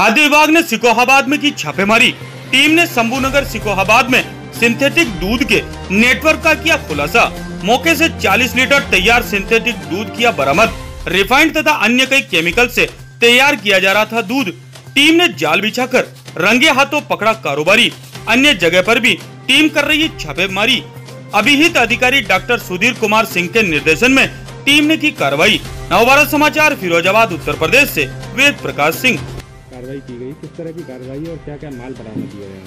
खाद्य विभाग ने सिकोहाबाद में की छापेमारी। टीम ने शंभूनगर सिकोहाबाद में सिंथेटिक दूध के नेटवर्क का किया खुलासा। मौके से 40 लीटर तैयार सिंथेटिक दूध किया बरामद। रिफाइंड तथा अन्य कई केमिकल से तैयार किया जा रहा था दूध। टीम ने जाल बिछाकर रंगे हाथों पकड़ा कारोबारी। अन्य जगह पर भी टीम कर रही है छापेमारी। अभिहित अधिकारी डॉक्टर सुधीर कुमार सिंह के निर्देशन में टीम ने की कार्रवाई। नवभारत समाचार, फिरोजाबाद, उत्तर प्रदेश से वेद प्रकाश सिंह। कार्रवाई की गई? किस तरह की कार्रवाई और क्या क्या माल बरामद हुए हैं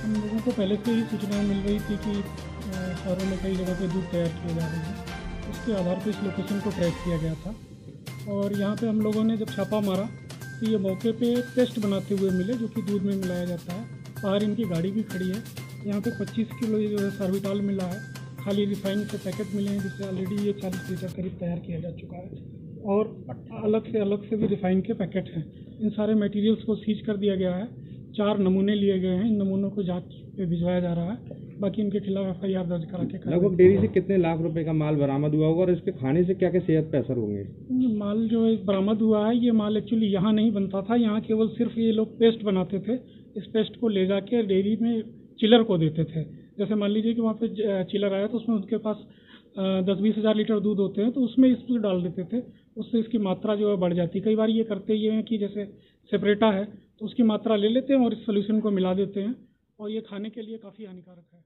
हम लोगों को पहले से ही सूचनाएँ मिल रही थी कि शहरों में कई जगह पे दूध तैयार किए जा रहे हैं। उसके आधार पर इस लोकेशन को ट्रैक किया गया था। और यहाँ पे हम लोगों ने जब छापा मारा तो ये मौके पे पेस्ट बनाते हुए मिले, जो कि दूध में मिलाया जाता है। बाहर इनकी गाड़ी भी खड़ी है। यहाँ पे 25 किलो ये जो है सर्विटाल मिला है। खाली रिफाइंड के पैकेट मिले हैं, जिससे ऑलरेडी ये 40 लीटर करीब तैयार किया जा चुका है। और अलग से अलग से भी रिफाइन के पैकेट हैं। इन सारे मटेरियल्स को सीज कर दिया गया है। चार नमूने लिए गए हैं। इन नमूनों को जाँच पे भिजवाया जा रहा है। बाकी इनके खिलाफ एफ़ आई आर दर्ज करा के लगभग डेयरी से कितने लाख रुपए का माल बरामद हुआ होगा और इसके खाने से क्या क्या सेहत पे असर होंगे? ये माल जो है बरामद हुआ है। ये माल एक्चुअली यहाँ नहीं बनता था। यहाँ केवल सिर्फ़ ये लोग पेस्ट बनाते थे। इस पेस्ट को ले जाके डेयरी में चिलर को देते थे। जैसे मान लीजिए कि वहाँ पे चिलर आया तो उसमें उनके पास दस बीस हज़ार लीटर दूध होते हैं तो उसमें इसको डाल देते थे। उससे इसकी मात्रा जो है बढ़ जाती कई बार ये करते ये हैं कि जैसे सेपरेटा है तो उसकी मात्रा ले लेते हैं और इस सोल्यूशन को मिला देते हैं। और ये खाने के लिए काफ़ी हानिकारक है।